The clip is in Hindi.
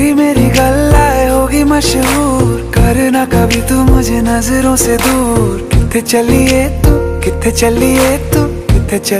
मेरी गल्लाए होगी मशहूर। करना कभी तू मुझे नज़रों से दूर। कितने चलिए तू? कितने चलिए तू? कितने चल